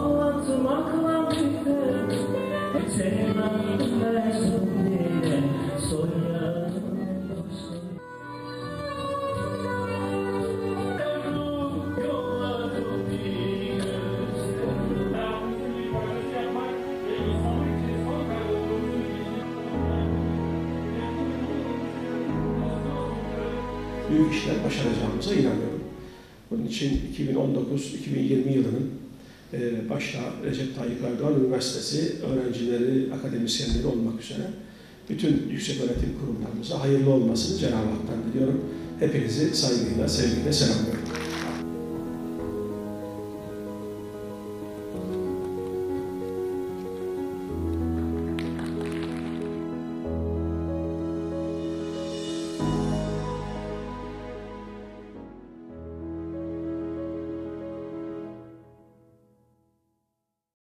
ağlatmakla büyük işler başaracağımıza inanıyorum. Bunun için 2019-2020 yılının başta Recep Tayyip Erdoğan Üniversitesi öğrencileri, akademisyenleri olmak üzere bütün yüksek öğretim kurumlarımıza hayırlı olmasını Cenab-ı Hak'tan diliyorum. Hepinizi saygıyla, sevgiyle selamlıyorum.